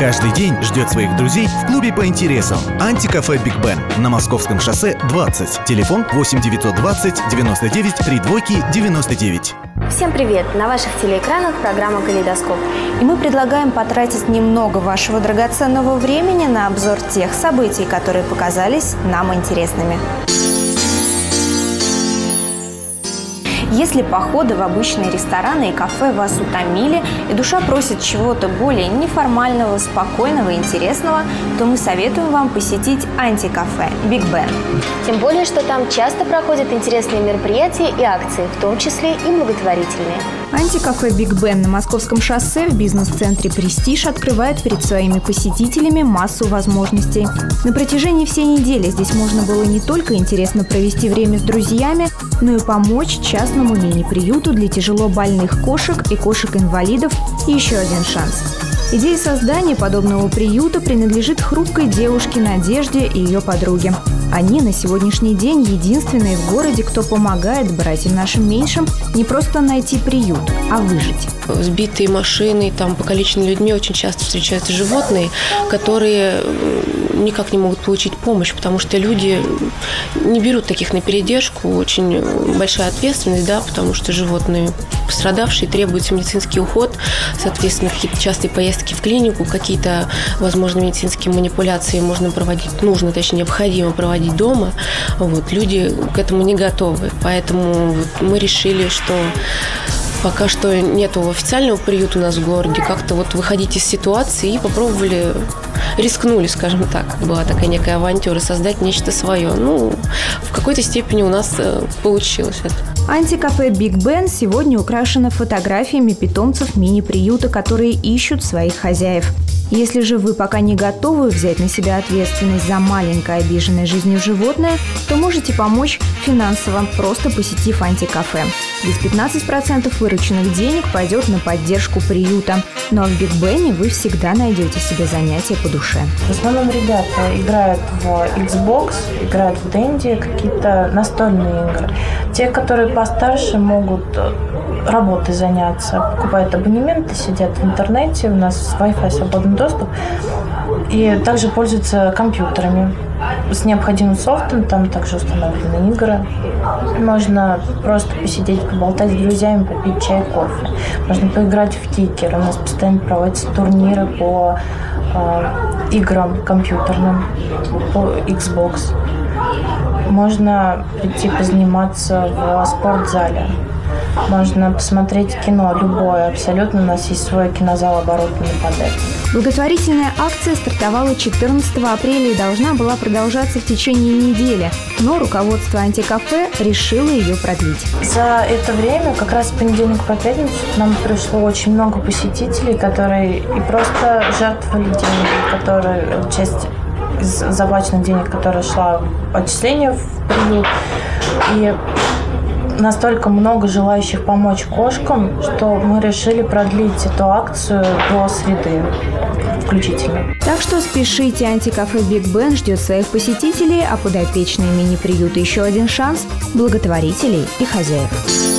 Каждый день ждет своих друзей в клубе по интересам. Антикафе Биг Бен на Московском шоссе 20. Телефон 8 920 99 3 двойки 99. Всем привет! На ваших телеэкранах программа «Калейдоскоп». И мы предлагаем потратить немного вашего драгоценного времени на обзор тех событий, которые показались нам интересными. Если походы в обычные рестораны и кафе вас утомили, и душа просит чего-то более неформального, спокойного и интересного, то мы советуем вам посетить антикафе Биг Бен. Тем более, что там часто проходят интересные мероприятия и акции, в том числе и благотворительные. Антикафе Биг Бен на Московском шоссе в бизнес-центре «Престиж» открывает перед своими посетителями массу возможностей. На протяжении всей недели здесь можно было не только интересно провести время с друзьями, но и помочь частному мини-приюту для тяжело больных кошек и кошек-инвалидов еще один шанс. Идея создания подобного приюта принадлежит хрупкой девушке Надежде и ее подруге. Они на сегодняшний день единственные в городе, кто помогает братьям нашим меньшим не просто найти приют, а выжить. Сбитые машины, там покалеченные людьми очень часто встречаются животные, которые никак не могут получить помощь, потому что люди не берут таких на передержку, очень большая ответственность, да, потому что животные пострадавшие требуется медицинский уход, соответственно, какие-то частые поездки в клинику, какие-то, возможно, медицинские манипуляции можно проводить, нужно, точнее, необходимо проводить дома. Вот, люди к этому не готовы, поэтому вот мы решили, что пока что нету официального приюта у нас в городе, как-то вот выходить из ситуации и попробовали, рискнули, скажем так, была такая некая авантюра, создать нечто свое. Ну, в какой-то степени у нас э, получилось это. Антикафе Биг Бен сегодня украшено фотографиями питомцев мини-приюта, которые ищут своих хозяев. Если же вы пока не готовы взять на себя ответственность за маленькое обиженное жизнью животное, то можете помочь финансово, просто посетив антикафе. Ведь 15% вырученных денег пойдет на поддержку приюта. Но в Биг Бене вы всегда найдете себе занятия по душе. В основном ребята играют в Xbox, играют в Денди, какие-то настольные игры. Те, которые постарше, могут э, работой заняться. Покупают абонементы, сидят в интернете, у нас Wi-Fi свободный доступ. И также пользуются компьютерами с необходимым софтом, там также установлены игры. Можно просто посидеть, поболтать с друзьями, попить чай, кофе. Можно поиграть в кикер. У нас постоянно проводятся турниры по э, играм компьютерным, по Xbox. Можно прийти позаниматься в спортзале. Можно посмотреть кино любое, абсолютно. У нас есть свой кинозал, оборудованный под это. Благотворительная акция стартовала 14 апреля и должна была продолжаться в течение недели, но руководство антикафе решило ее продлить. За это время, как раз с понедельника по пятницу, к нам пришло очень много посетителей, которые и просто жертвовали деньги, которые часть из заплаченных денег, которая шла отчисление в приют. И настолько много желающих помочь кошкам, что мы решили продлить эту акцию до среды включительно. Так что спешите, антикафе Биг Бен ждет своих посетителей, а подопечные мини-приюта еще один шанс благотворителей и хозяев.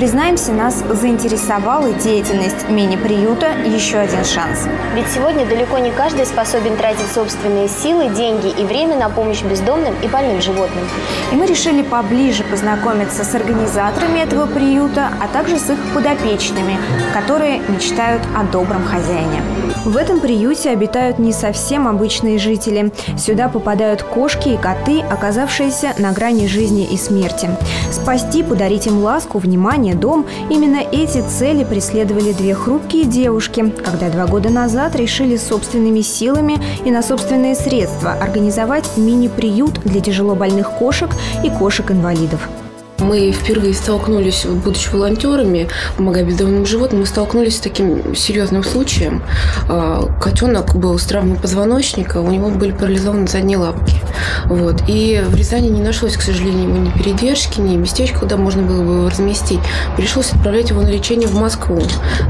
Признаемся, нас заинтересовала деятельность мини-приюта «Еще один шанс». Ведь сегодня далеко не каждый способен тратить собственные силы, деньги и время на помощь бездомным и больным животным. И мы решили поближе познакомиться с организаторами этого приюта, а также с их подопечными, которые мечтают о добром хозяине. В этом приюте обитают не совсем обычные жители. Сюда попадают кошки и коты, оказавшиеся на грани жизни и смерти. Спасти, подарить им ласку, внимание, дом, именно эти цели преследовали две хрупкие девушки, когда два года назад решили собственными силами и на собственные средства организовать мини-приют для тяжелобольных кошек и кошек-инвалидов. Мы впервые столкнулись, будучи волонтерами, помогая бездомным животным, мы столкнулись с таким серьезным случаем. А, котенок был с травмой позвоночника, у него были парализованы задние лапки. Вот. И в Рязани не нашлось, к сожалению, ему ни передержки, ни местечка, куда можно было бы его разместить. Пришлось отправлять его на лечение в Москву.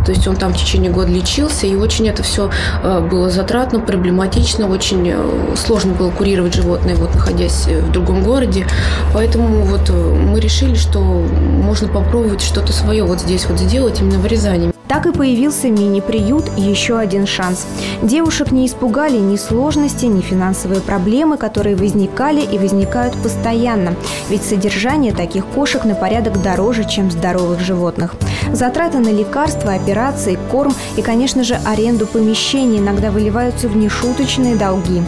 То есть он там в течение года лечился, и очень это все а, было затратно, проблематично, очень э, сложно было курировать животное, вот находясь в другом городе. Поэтому вот э, мы решили, что можно попробовать что-то свое вот здесь вот сделать, именно в Рязани. Так и появился мини-приют «Еще один шанс». Девушек не испугали ни сложности, ни финансовые проблемы, которые возникали и возникают постоянно. Ведь содержание таких кошек на порядок дороже, чем здоровых животных. Затраты на лекарства, операции, корм и, конечно же, аренду помещений иногда выливаются в нешуточные долги.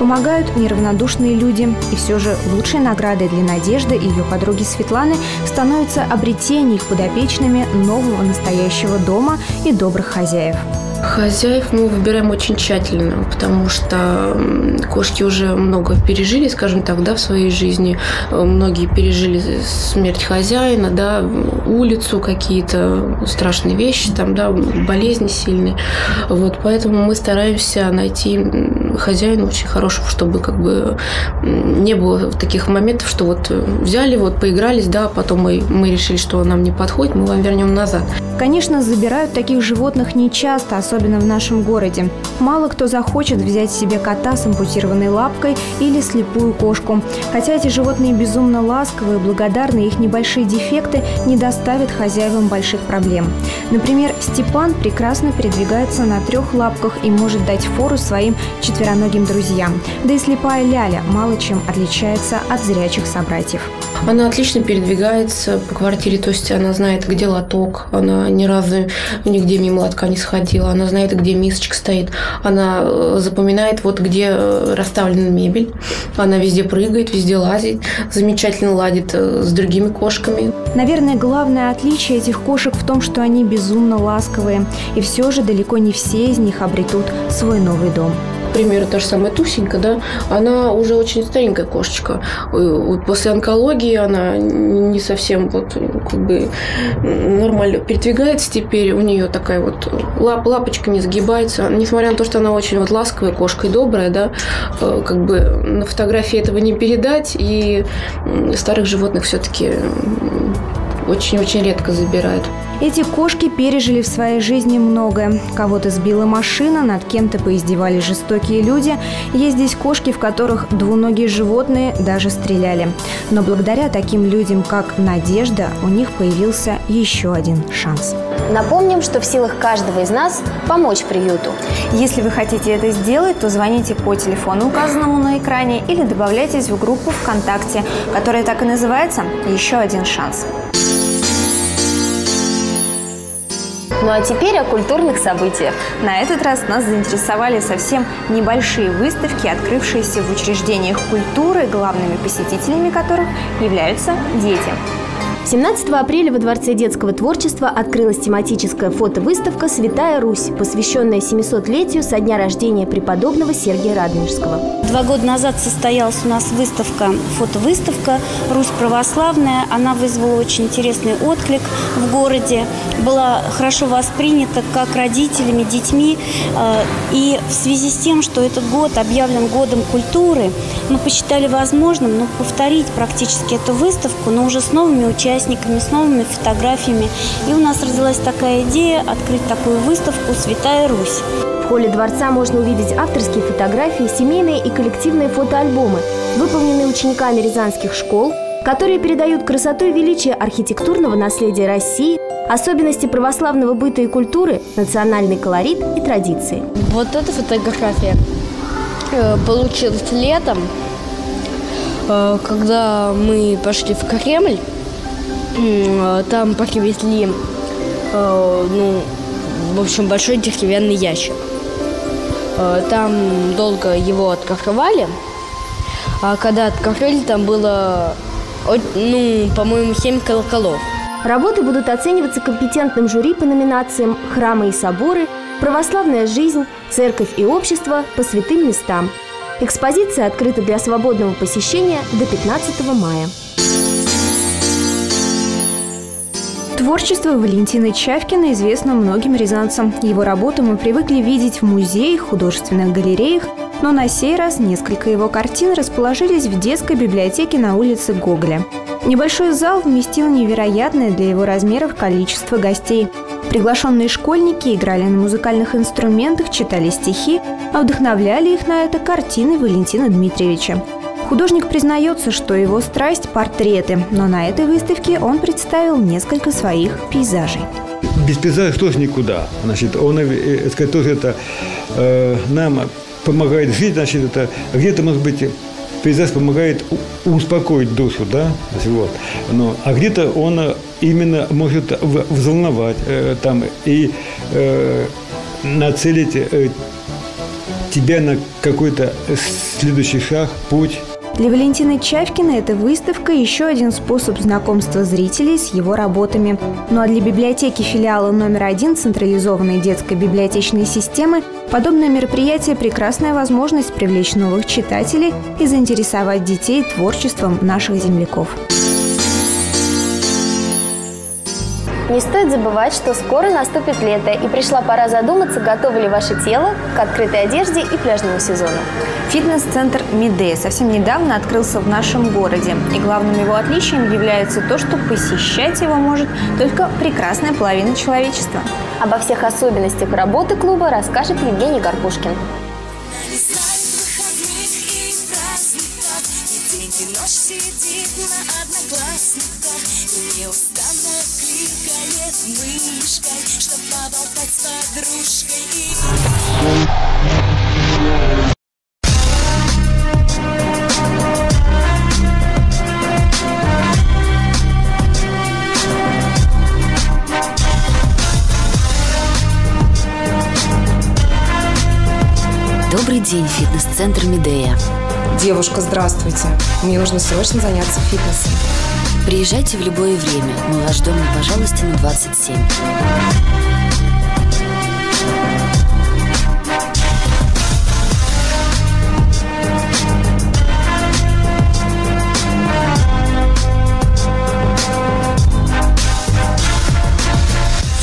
Помогают неравнодушные люди. И все же лучшей наградой для Надежды и ее подруги Светланы становится обретение их подопечными нового настоящего дома дома и добрых хозяев. Хозяев мы выбираем очень тщательно, потому что кошки уже много пережили, скажем так, да, в своей жизни. Многие пережили смерть хозяина, да, улицу какие-то страшные вещи, там, да, болезни сильные. Вот, поэтому мы стараемся найти хозяина очень хорошего, чтобы как бы не было таких моментов, что вот взяли, вот поигрались, да, потом мы, мы решили, что нам не подходит, мы вам вернем назад. Конечно, забирают таких животных не часто, особенно в нашем городе. Мало кто захочет взять себе кота с ампутированной лапкой или слепую кошку. Хотя эти животные безумно ласковые, благодарны, их небольшие дефекты не доставят хозяевам больших проблем. Например, Степан прекрасно передвигается на трех лапках и может дать фору своим четвероногим друзьям. Да и слепая Ляля мало чем отличается от зрячих собратьев. Она отлично передвигается по квартире, то есть она знает, где лоток, она ни разу нигде мимо лотка не сходила, она знает, где мисочка стоит, она э, запоминает, вот где э, расставлена мебель, она везде прыгает, везде лазит, замечательно ладит э, с другими кошками. Наверное, главное отличие этих кошек в том, что они безумно ласковые, и все же далеко не все из них обретут свой новый дом примеру, та же самая Тусенька, да, она уже очень старенькая кошечка. Вот после онкологии она не совсем вот как бы нормально передвигается теперь. У нее такая вот лап, лапочка не сгибается. Несмотря на то, что она очень вот ласковая кошка и добрая, да, э, как бы на фотографии этого не передать. И старых животных все-таки очень-очень редко забирают. Эти кошки пережили в своей жизни многое. Кого-то сбила машина, над кем-то поиздевали жестокие люди. Есть здесь кошки, в которых двуногие животные даже стреляли. Но благодаря таким людям, как Надежда, у них появился еще один шанс. Напомним, что в силах каждого из нас помочь приюту. Если вы хотите это сделать, то звоните по телефону, указанному на экране, или добавляйтесь в группу ВКонтакте, которая так и называется «Еще один шанс». Ну а теперь о культурных событиях. На этот раз нас заинтересовали совсем небольшие выставки, открывшиеся в учреждениях культуры, главными посетителями которых являются дети. 17 апреля во Дворце детского творчества открылась тематическая фотовыставка «Святая Русь», посвященная 700-летию со дня рождения преподобного Сергия Радонежского. Два года назад состоялась у нас выставка, фотовыставка «Русь православная». Она вызвала очень интересный отклик в городе, была хорошо воспринята как родителями, детьми. Э, и в связи с тем, что этот год объявлен годом культуры, мы посчитали возможным ну, повторить практически эту выставку, но уже с новыми участниками участниками, с новыми фотографиями. И у нас родилась такая идея открыть такую выставку «Святая Русь». В холле дворца можно увидеть авторские фотографии, семейные и коллективные фотоальбомы, выполненные учениками рязанских школ, которые передают красоту и величие архитектурного наследия России, особенности православного быта и культуры, национальный колорит и традиции. Вот эта фотография э, получилась летом, э, когда мы пошли в Кремль там привезли, э, ну, в общем, большой деревянный ящик. Э, там долго его открывали, а когда открыли, там было, ну, по-моему, 7 колоколов. Работы будут оцениваться компетентным жюри по номинациям «Храмы и соборы», «Православная жизнь», «Церковь и общество» по святым местам. Экспозиция открыта для свободного посещения до 15 мая. Творчество Валентины Чавкина известно многим рязанцам. Его работу мы привыкли видеть в музеях, художественных галереях, но на сей раз несколько его картин расположились в детской библиотеке на улице Гоголя. Небольшой зал вместил невероятное для его размеров количество гостей. Приглашенные школьники играли на музыкальных инструментах, читали стихи, а вдохновляли их на это картины Валентина Дмитриевича. Художник признается, что его страсть – портреты, но на этой выставке он представил несколько своих пейзажей. Без пейзажа тоже никуда. Значит, он, э, э сказать, тоже это э, нам помогает жить, значит, это где-то, может быть, пейзаж помогает успокоить душу, да, вот. Но, а где-то он именно может взволновать э, там и э, нацелить э, тебя на какой-то следующий шаг, путь. Для Валентины Чавкина эта выставка – еще один способ знакомства зрителей с его работами. Ну а для библиотеки филиала номер один централизованной детской библиотечной системы подобное мероприятие – прекрасная возможность привлечь новых читателей и заинтересовать детей творчеством наших земляков. Не стоит забывать, что скоро наступит лето, и пришла пора задуматься, готово ли ваше тело к открытой одежде и пляжному сезону. Фитнес-центр Мидея совсем недавно открылся в нашем городе. И главным его отличием является то, что посещать его может только прекрасная половина человечества. Обо всех особенностях работы клуба расскажет Евгений Карпушкин. Фитнес-центр Медея. Девушка, здравствуйте. Мне нужно срочно заняться фитнесом. Приезжайте в любое время. Мы вас ждем на Пожалуйстина 27.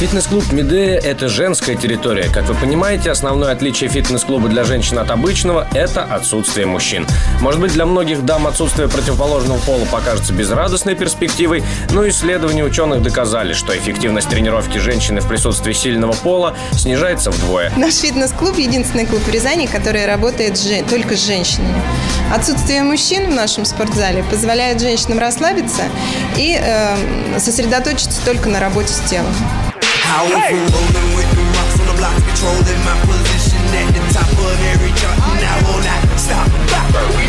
Фитнес-клуб Медея – это женская территория. Как вы понимаете, основное отличие фитнес-клуба для женщин от обычного – это отсутствие мужчин. Может быть, для многих дам отсутствие противоположного пола покажется безрадостной перспективой, но исследования ученых доказали, что эффективность тренировки женщины в присутствии сильного пола снижается вдвое. Наш фитнес-клуб – единственный клуб в Рязани, который работает только с женщинами. Отсутствие мужчин в нашем спортзале позволяет женщинам расслабиться и э, сосредоточиться только на работе с телом. Powerful, hey. rolling with the rocks on the block, controlling my position at the top of every chart. And I will not stop.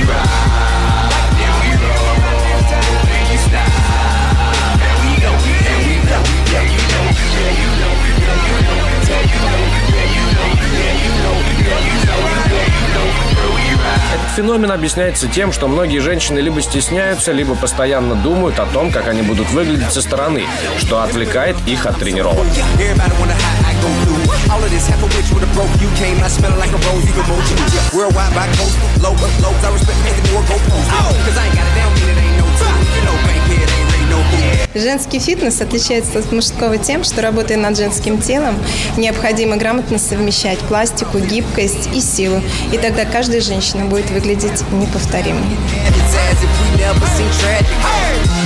Феномен объясняется тем, что многие женщины либо стесняются, либо постоянно думают о том, как они будут выглядеть со стороны, что отвлекает их от тренировок. All of this half a witch with a broke you came I smell like a rose you can move Worldwide by coast low up low I respect me more go post Cause I ain't got it down mean it ain't no time You know no food Женский фитнес отличается от мужского тем, что работая над женским телом, необходимо грамотно совмещать пластику, гибкость и силу. И тогда каждая женщина будет выглядеть неповторимой.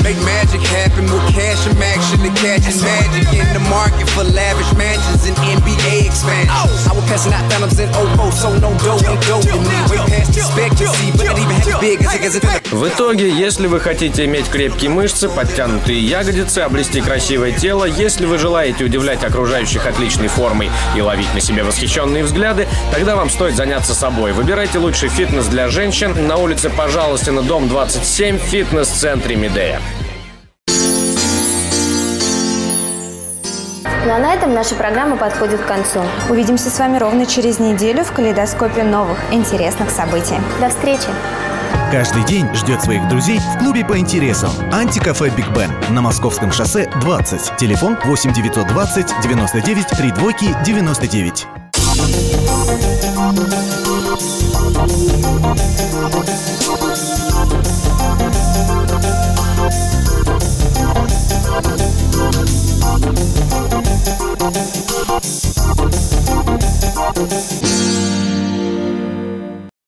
Make magic happen with cash and action and catching magic in the market for lavish mansions and NBA expansion. I was passing out phantoms in 04, so no dough to me. Way past expectancy, but not even as big as it В итоге, если вы хотите иметь крепкие мышцы, подтянутые ягодицы, обрести красивое тело, если вы желаете удивлять окружающих отличной формой и ловить на себе восхищенные взгляды, тогда вам стоит заняться собой. Выбирайте лучший фитнес для женщин на улице Пожалуйста, дом 27 в фитнес-центре Медея. Ну а на этом наша программа подходит к концу. Увидимся с вами ровно через неделю в калейдоскопе новых интересных событий. До встречи! Каждый день ждет своих друзей в клубе по интересам. Антикафе Биг Бен на Московском шоссе 20. Телефон 8 920 99 32 99.